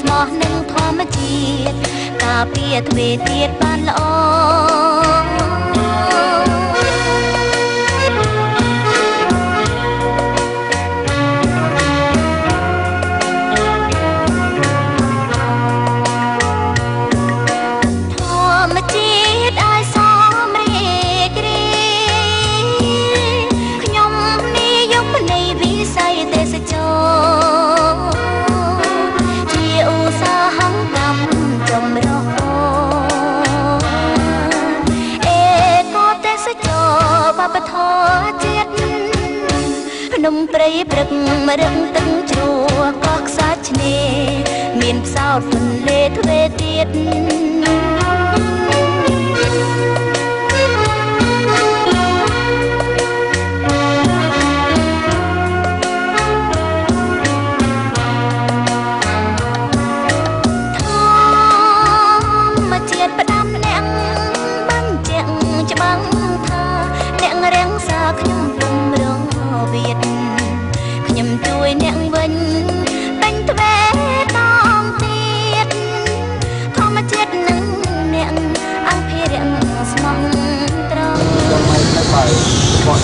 ស្មោះនឹងធម្មជាតិការពារទ្វេទៀតបានល្អ រីព្រឹកម្រឹងទឹកជ្រោះក៏ខ្សាច់ឆ្នេរមានផ្សោតពន្លេទ្វេទៀត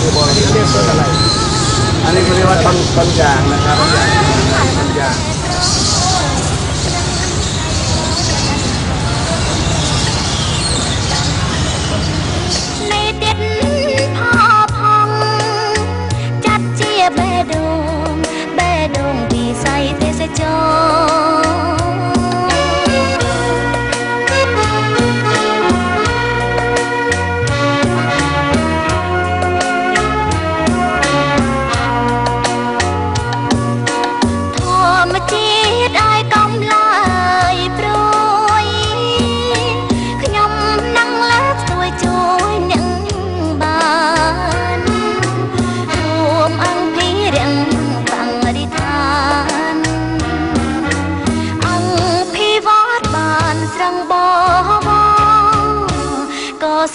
ที่บริเวณต้นอะไร อันนี้เรียกว่าต้นต้นยางนะครับต้างต้นางแบดงแบดงที่ใสเทใจอ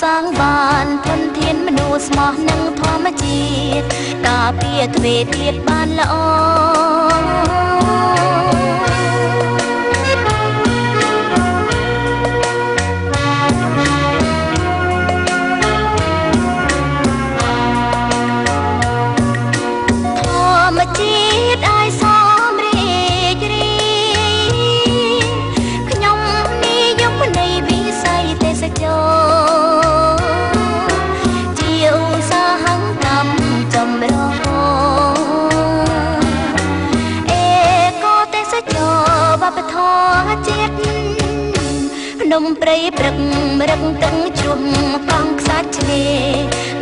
សាងបានធនធានមនុស្សស្មោះនឹងធម្មជាតិការពារទ្វេទៀតបានល្អយោ មព្រៃព្រឹករឹកទឹកជ្រុំកងខ្សាច់ឆ្នេរ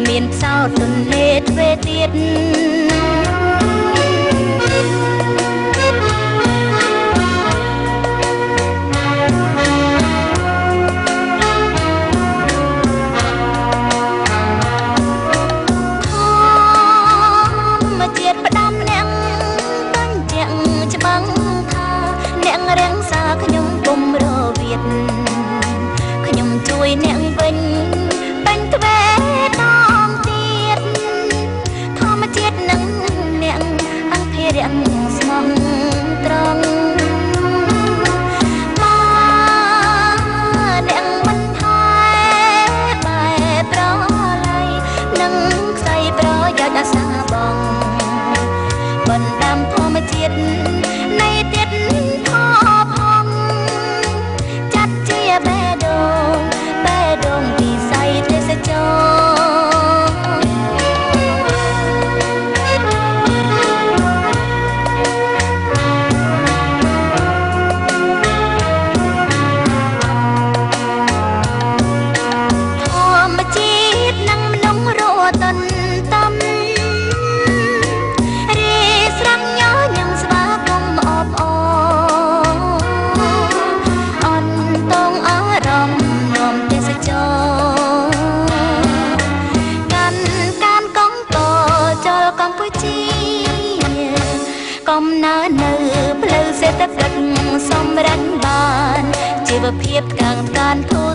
មានផ្សោតទន្លេទ្វេទៀត เพียบกลางการทุด